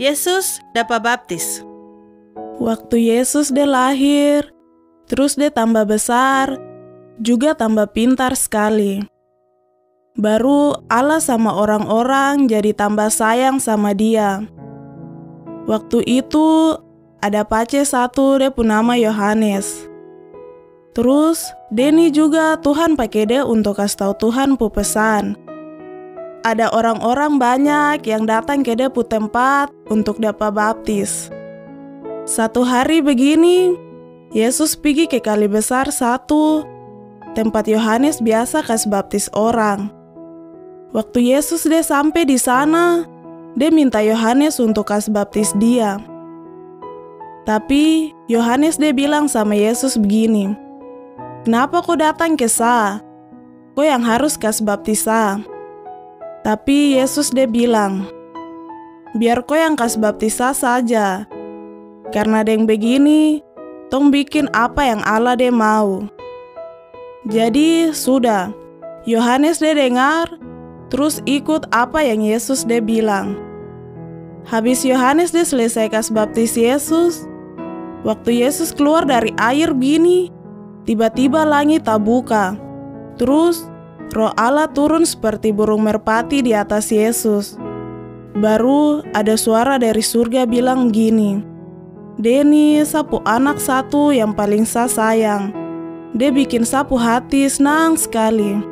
Yesus dapat baptis. Waktu Yesus dia lahir, terus dia tambah besar, juga tambah pintar sekali. Baru Allah sama orang-orang jadi tambah sayang sama dia. Waktu itu ada pace satu dia pun nama Yohanes. Terus Denny juga Tuhan pakai dia untuk kasih tahu Tuhan pu pesan. Ada orang-orang banyak yang datang ke dia pu tempat untuk dapat baptis. Satu hari begini, Yesus pergi ke kali besar satu, tempat Yohanes biasa kasih baptis orang. Waktu Yesus dia sampai di sana, dia minta Yohanes untuk kasih baptis dia. Tapi Yohanes dia bilang sama Yesus begini, Kenapa kau datang ke sa? Kau yang harus kasih baptis sa. Tapi Yesus dia bilang, biar kau yang kasih baptis sa saja. Karena yang begini, tong bikin apa yang Allah dia mau. Jadi sudah, Yohanes dia dengar, terus ikut apa yang Yesus dia bilang. Habis Yohanes dia selesai kasih baptis Yesus, waktu Yesus keluar dari air begini, Tiba-tiba langit terbuka. Terus roh Allah turun seperti burung merpati di atas Yesus. Baru ada suara dari surga bilang gini, Deni sapu anak satu yang paling saya sayang. Dia bikin sapu hati senang sekali.